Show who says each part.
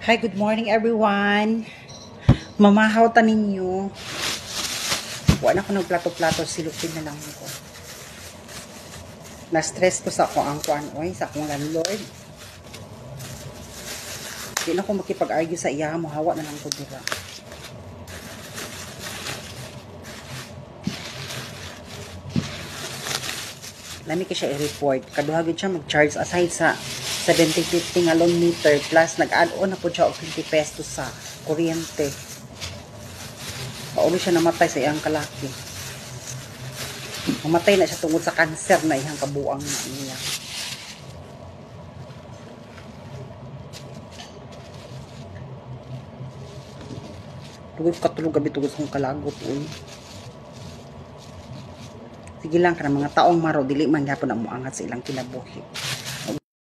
Speaker 1: Hi, good morning everyone. Mamahaw ta ninyo. Wala ko ng plato-plato, silupin na lang ko. Na-stress ko sa ako ang kuan, oy, sa akong landlord. Di na ko makipag-argue sa iya, muhawa na lang ko dira. Lami ko siya i-report. Kaduhagod siya mag-charge aside sa 70-50 nga loan meter plus nag-add on na po siya og 20 pesos sa kuryente. Paulo siya namatay sa iyang kalaki. Mamatay na siya tungod sa cancer na iyang kabuang na niya. Tugod katulog gabi tugod sa kalagot. Uy. Sige lang ka mga taong maro, dili man gyapon ang muangat sa ilang kinabuhi.